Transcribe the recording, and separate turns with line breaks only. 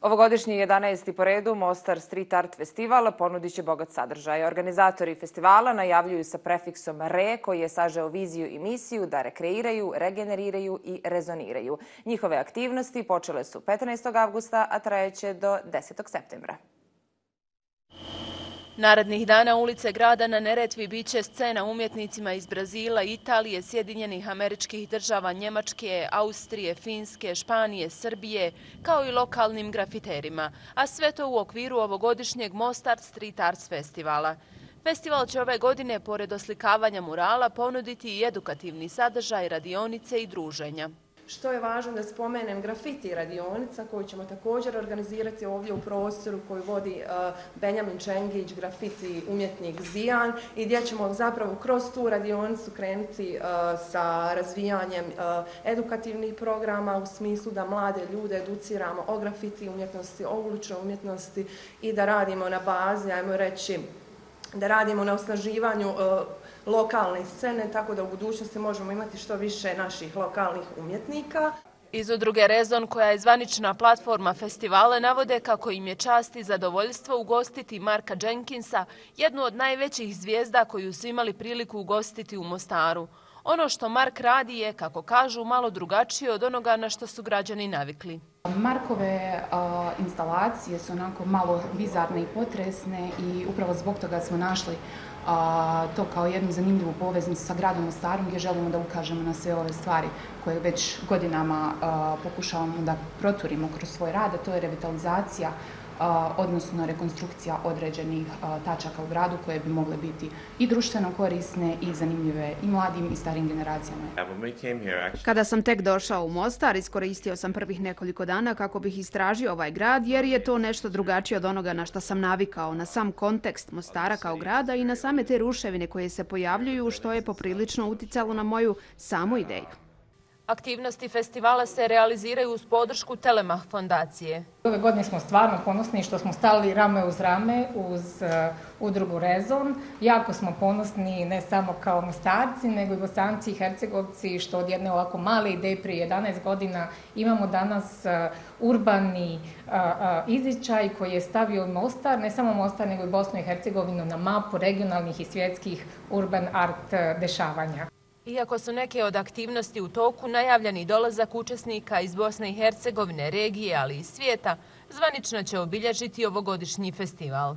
Ovogodišnji 11. po redu Mostar Street Art Festival ponudit će bogat sadržaj. Organizatori festivala najavljuju sa prefiksom RE koji je sažeo viziju i misiju da rekreiraju, regeneriraju i rezoniraju. Njihove aktivnosti počele su 15. avgusta, a trajeće do 10. septembra.
Narednih dana ulice grada na Neretvi biće scena umjetnicima iz Brazila, Italije, Sjedinjenih američkih država, Njemačke, Austrije, Finske, Španije, Srbije, kao i lokalnim grafiterima, a sve to u okviru ovogodišnjeg Mostar Street Arts Festivala. Festival će ove godine, pored oslikavanja murala, ponuditi i edukativni sadržaj, radionice i druženja.
Što je važno da spomenem grafiti radionica koju ćemo također organizirati ovdje u prostoru koju vodi e, Benjamin Čengić, grafiti umjetnik Zijan i gdje ćemo zapravo kroz tu radionicu krenuti e, sa razvijanjem e, edukativnih programa u smislu da mlade ljude educiramo o grafiti umjetnosti, o uličnoj umjetnosti i da radimo na bazi, ajmo reći, da radimo na osnaživanju lokalne scene, tako da u budućnosti možemo imati što više naših lokalnih umjetnika.
Iz udruge Rezon, koja je zvanična platforma festivale, navode kako im je čast i zadovoljstvo ugostiti Marka Jenkinsa, jednu od najvećih zvijezda koju su imali priliku ugostiti u Mostaru. Ono što Mark radi je, kako kažu, malo drugačije od onoga na što su građani navikli.
Markove instalacije su onako malo bizarne i potresne i upravo zbog toga smo našli to kao jednu zanimljivu poveznicu sa gradom Mostarom gdje želimo da ukažemo na sve ove stvari koje već godinama pokušavamo da proturimo kroz svoj rad, a to je revitalizacija odnosno rekonstrukcija određenih tačaka u gradu koje bi mogle biti i društveno korisne i zanimljive i mladim i starim generacijama.
Kada sam tek došao u Mostar, iskoristio sam prvih nekoliko dana kako bih istražio ovaj grad, jer je to nešto drugačije od onoga na što sam navikao, na sam kontekst Mostara kao grada i na same te ruševine koje se pojavljuju, što je poprilično uticalo na moju samu ideju.
Aktivnosti festivala se realiziraju uz podršku Telemah fondacije.
Ove godine smo stvarno ponosni što smo stali rame uz rame uz e, udrugu Rezon. Jako smo ponosni ne samo kao mostarci, nego i bosanci i hercegovci što od jedne ovako male ideje prije 11 godina imamo danas e, urbani e, izičaj koji je stavio Mostar, ne samo Mostar, nego i Bosnu i Hercegovinu na mapu regionalnih i svjetskih urban art dešavanja.
Iako su neke od aktivnosti u toku, najavljeni dolazak učesnika iz Bosne i Hercegovine, regije, ali i svijeta, zvanično će obilježiti ovogodišnji festival.